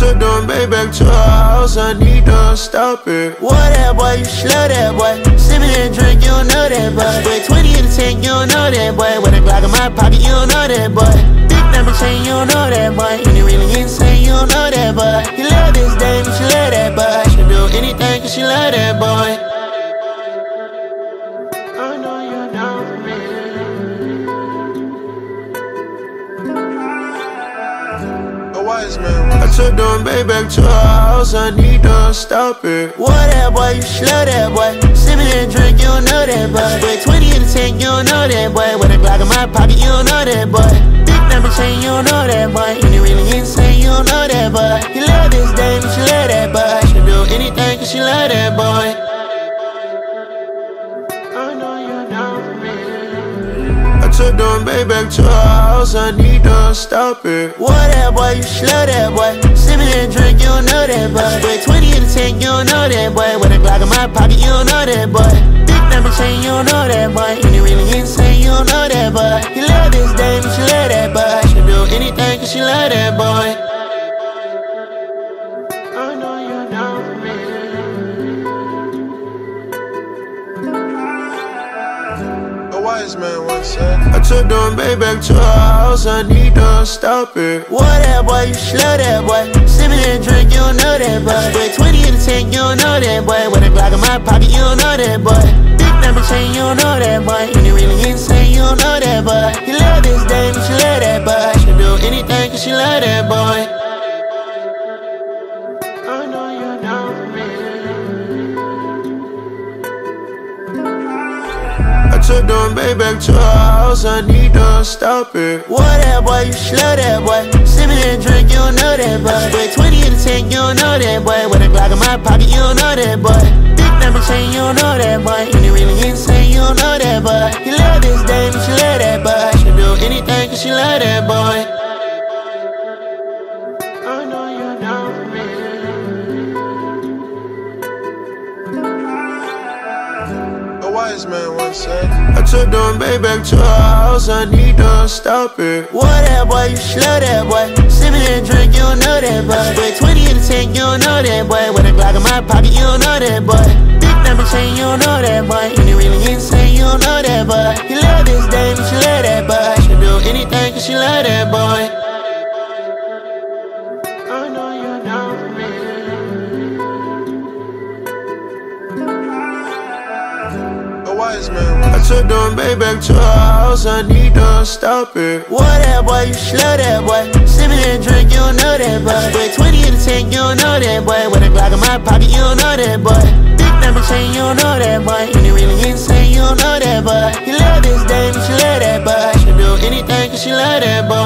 took them back back to her house, I need to stop it. What that boy, you slow that boy. Sippin' and drink, you don't know that boy. Spray 20 in the tank, you don't know that boy. With a Glock in my pocket, you don't know that boy. Big number chain, you don't know that boy. And you really insane, you don't know that boy. You love this dame, she love that boy. She'll do anything cause she love that I took them back back to her house, I need to stop it. What that boy, you slow that boy. Sippin' and drink, you don't know that boy. Spray 20 in the tank, you don't know that boy. With a Glock in my pocket, you don't know that boy. Big number chain, you don't know that boy. And you really insane, you don't know that boy. You love this dame, but she love that boy. She'll do anything cause she love that boy. I know you're down for me. I took them back back to her house, I need to stop it. What that boy, you slow that boy. Sippin' and drink, you don't know that boy. Spray 20 in the tank, you don't know that boy. With a Glock in my pocket, you don't know that boy. Big number chain, you don't know that boy. And you really insane, you don't know that boy. You love this dame, she love that boy. She'll do anything cause she love that boy. Wise man once said I took them back back to her house, I need to stop it. What that boy, you slow that boy. Sippin' and drink, you don't know that boy. Spray 20 in the tank, you don't know that boy. With a Glock in my pocket, you don't know that boy. Big number chain, you don't know that boy. And you really insane, you don't know that boy. You love this dame, but she love that boy. She'll do anything cause she love that boy. I know I took them back to her house, I need to stop it. What that boy, you slow that boy. Sippin' and drink, you don't know that boy. Spray 20 in the tank, you don't know that boy. With a Glock in my pocket, you don't know that boy. Big number chain, you don't know that boy. And you really insane, you don't know that boy. You love this dame, she love that boy. She'll do anything cause she love that boy. A wise man once said I took them back back to her house, I need to stop it. What that boy, you slow that boy. Sippin' and drink, you don't know that boy. Spray 20 in the tank, you don't know that boy. With a Glock in my pocket, you don't know that boy. Big number chain, you don't know that boy. And you really Man I took them back back to her house, I need to stop it. What that boy, you slow that boy. Sippin' and drink, you don't know that boy. Spray 20 in the tank, you don't know that boy. With a Glock in my pocket, you don't know that boy. Big number chain, you don't know that boy. And you really insane, you don't know that boy. You love this dame, she love that boy. She'll do anything cause she love that boy.